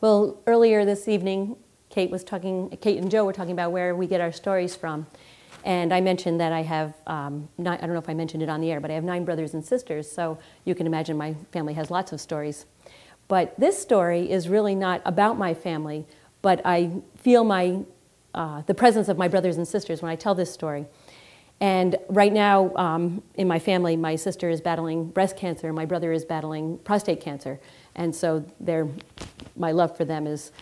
Well, earlier this evening, Kate was talking. Kate and Joe were talking about where we get our stories from, and I mentioned that I have. Um, nine, I don't know if I mentioned it on the air, but I have nine brothers and sisters. So you can imagine my family has lots of stories. But this story is really not about my family, but I feel my uh, the presence of my brothers and sisters when I tell this story. And right now, um, in my family, my sister is battling breast cancer, my brother is battling prostate cancer. And so my love for them is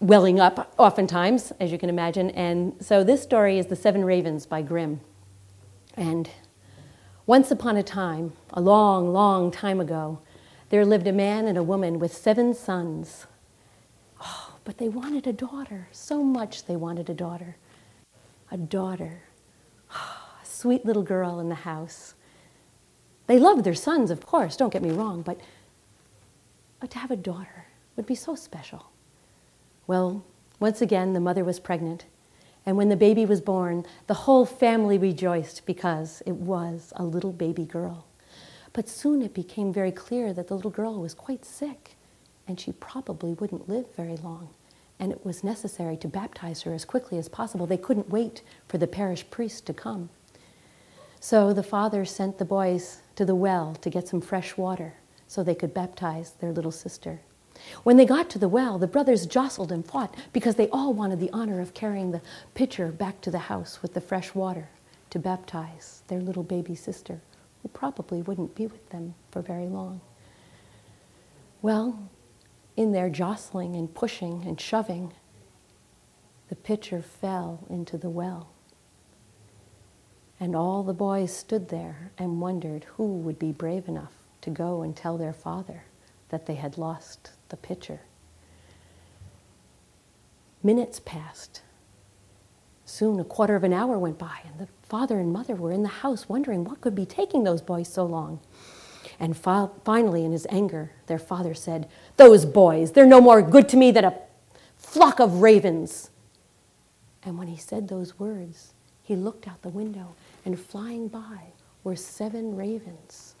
welling up oftentimes, as you can imagine. And so this story is The Seven Ravens by Grimm. And once upon a time, a long, long time ago, there lived a man and a woman with seven sons. Oh, but they wanted a daughter. So much they wanted a daughter. A daughter a sweet little girl in the house. They loved their sons, of course, don't get me wrong, but to have a daughter would be so special. Well, once again, the mother was pregnant, and when the baby was born, the whole family rejoiced because it was a little baby girl. But soon it became very clear that the little girl was quite sick, and she probably wouldn't live very long and it was necessary to baptize her as quickly as possible. They couldn't wait for the parish priest to come. So the father sent the boys to the well to get some fresh water so they could baptize their little sister. When they got to the well, the brothers jostled and fought because they all wanted the honor of carrying the pitcher back to the house with the fresh water to baptize their little baby sister, who probably wouldn't be with them for very long. Well, in their jostling and pushing and shoving, the pitcher fell into the well. And all the boys stood there and wondered who would be brave enough to go and tell their father that they had lost the pitcher. Minutes passed. Soon a quarter of an hour went by, and the father and mother were in the house wondering what could be taking those boys so long. And fi- finally, in his anger, their father said, Those boys, they're no more good to me than a flock of ravens. And when he said those words, he looked out the window, and flying by were seven ravens.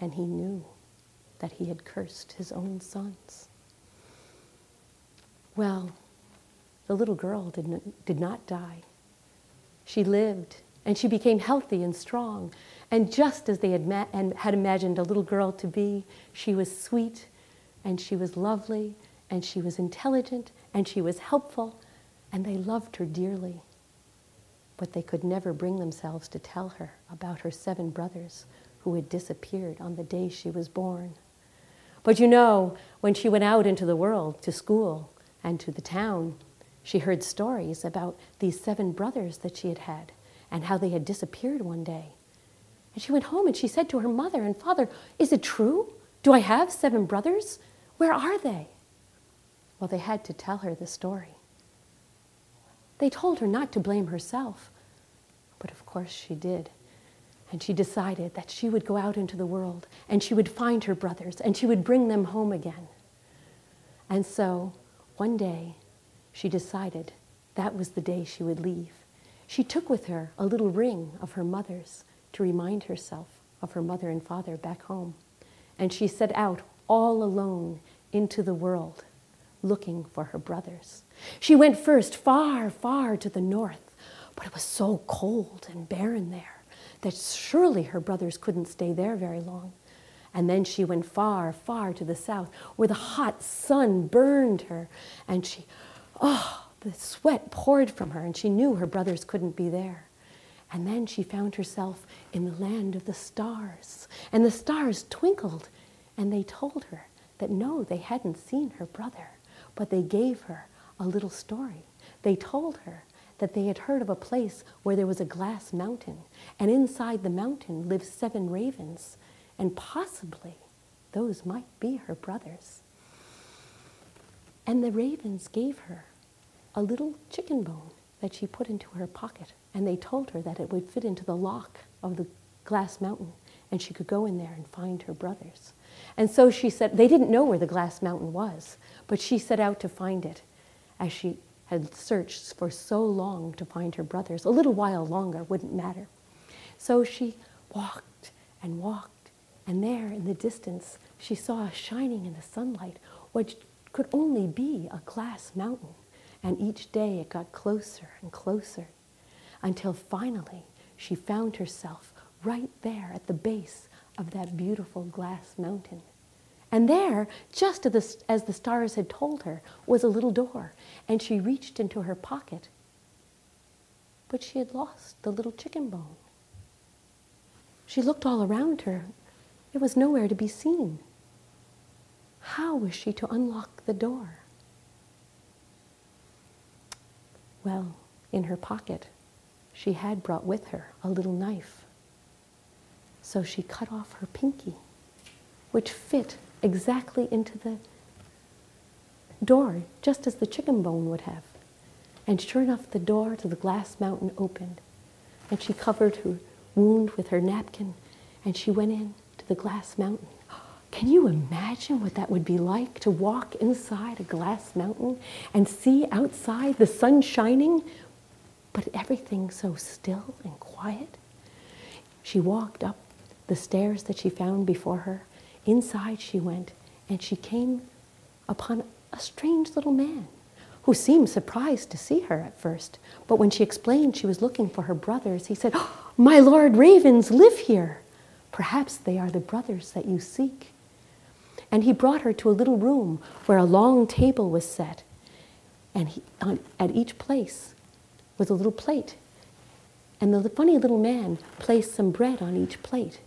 And he knew that he had cursed his own sons. Well, the little girl did not, did not die. She lived, and she became healthy and strong. And just as they had, ma- and had imagined a little girl to be, she was sweet and she was lovely and she was intelligent and she was helpful and they loved her dearly. But they could never bring themselves to tell her about her seven brothers who had disappeared on the day she was born. But you know, when she went out into the world, to school and to the town, she heard stories about these seven brothers that she had had and how they had disappeared one day. And she went home and she said to her mother and father, Is it true? Do I have seven brothers? Where are they? Well, they had to tell her the story. They told her not to blame herself, but of course she did. And she decided that she would go out into the world and she would find her brothers and she would bring them home again. And so one day she decided that was the day she would leave. She took with her a little ring of her mother's to remind herself of her mother and father back home. And she set out all alone into the world looking for her brothers. She went first far, far to the north, but it was so cold and barren there that surely her brothers couldn't stay there very long. And then she went far, far to the south, where the hot sun burned her, and she, oh, the sweat poured from her, and she knew her brothers couldn't be there. And then she found herself in the land of the stars. And the stars twinkled, and they told her that no, they hadn't seen her brother, but they gave her a little story. They told her that they had heard of a place where there was a glass mountain, and inside the mountain lived seven ravens, and possibly those might be her brothers. And the ravens gave her a little chicken bone that she put into her pocket and they told her that it would fit into the lock of the glass mountain and she could go in there and find her brothers. And so she said, they didn't know where the glass mountain was, but she set out to find it as she had searched for so long to find her brothers. A little while longer wouldn't matter. So she walked and walked, and there in the distance she saw shining in the sunlight what could only be a glass mountain. And each day it got closer and closer until finally she found herself right there at the base of that beautiful glass mountain. And there, just as the stars had told her, was a little door, and she reached into her pocket. But she had lost the little chicken bone. She looked all around her. It was nowhere to be seen. How was she to unlock the door? Well, in her pocket, she had brought with her a little knife. So she cut off her pinky, which fit exactly into the door, just as the chicken bone would have. And sure enough, the door to the glass mountain opened. And she covered her wound with her napkin, and she went in to the glass mountain. Can you imagine what that would be like to walk inside a glass mountain and see outside the sun shining, but everything so still and quiet? She walked up the stairs that she found before her. Inside she went, and she came upon a strange little man who seemed surprised to see her at first. But when she explained she was looking for her brothers, he said, oh, My lord ravens live here. Perhaps they are the brothers that you seek. And he brought her to a little room where a long table was set. And he, on, at each place was a little plate. And the funny little man placed some bread on each plate.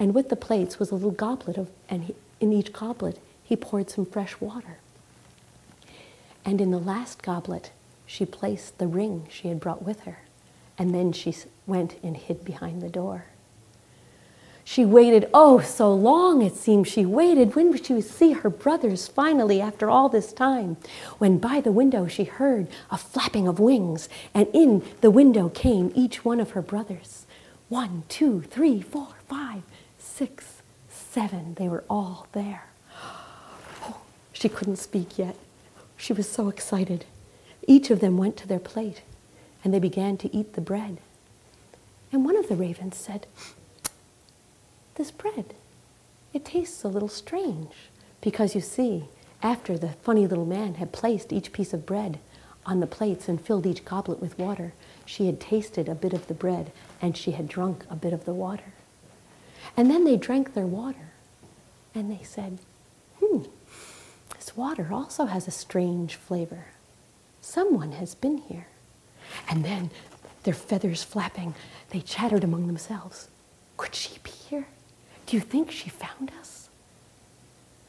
And with the plates was a little goblet of, and he, in each goblet he poured some fresh water. And in the last goblet, she placed the ring she had brought with her. And then she went and hid behind the door. She waited, oh, so long it seemed she waited. When would she see her brothers finally after all this time? When by the window she heard a flapping of wings, and in the window came each one of her brothers. One, two, three, four, five, six, seven. They were all there. Oh, she couldn't speak yet. She was so excited. Each of them went to their plate, and they began to eat the bread. And one of the ravens said, this bread. It tastes a little strange because you see, after the funny little man had placed each piece of bread on the plates and filled each goblet with water, she had tasted a bit of the bread and she had drunk a bit of the water. And then they drank their water and they said, hmm, this water also has a strange flavor. Someone has been here. And then, their feathers flapping, they chattered among themselves. Could she be here? Do you think she found us?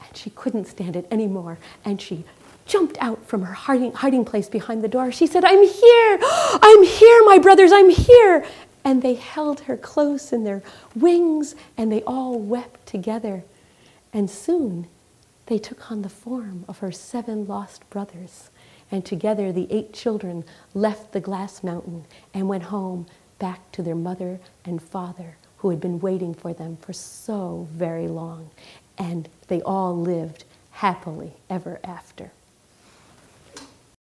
And she couldn't stand it anymore. And she jumped out from her hiding, hiding place behind the door. She said, I'm here! I'm here, my brothers, I'm here! And they held her close in their wings and they all wept together. And soon they took on the form of her seven lost brothers. And together the eight children left the glass mountain and went home back to their mother and father who had been waiting for them for so very long. And they all lived happily ever after.